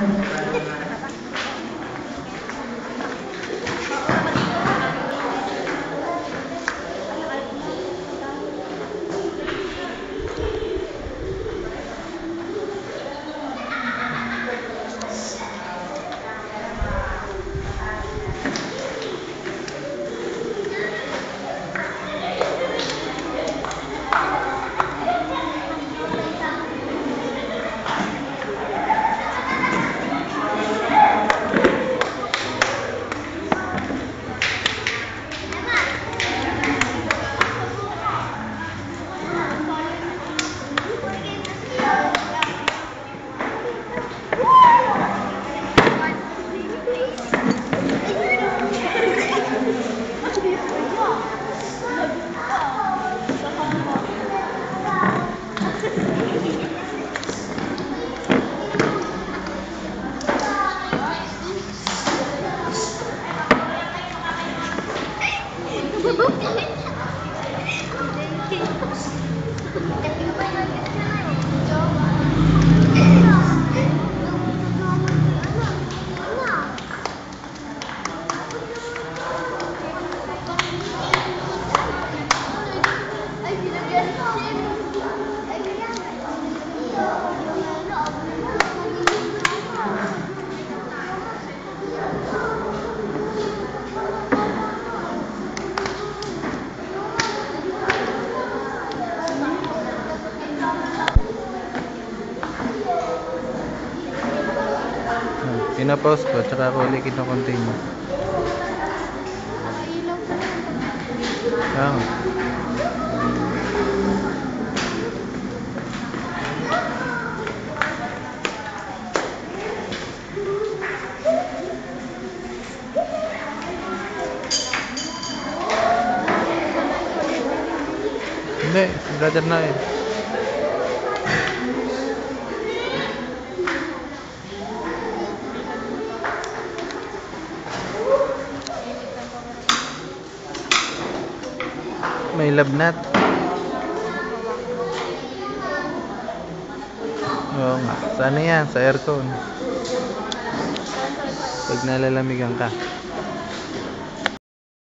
Thank you. Thank you. Pinapost ko, tsaka ako ulit kino-continue. Ah. Hindi, brother na eh. May labnat. Oo nga. Sana yan, sa aircon. Pag nalalamigan ka.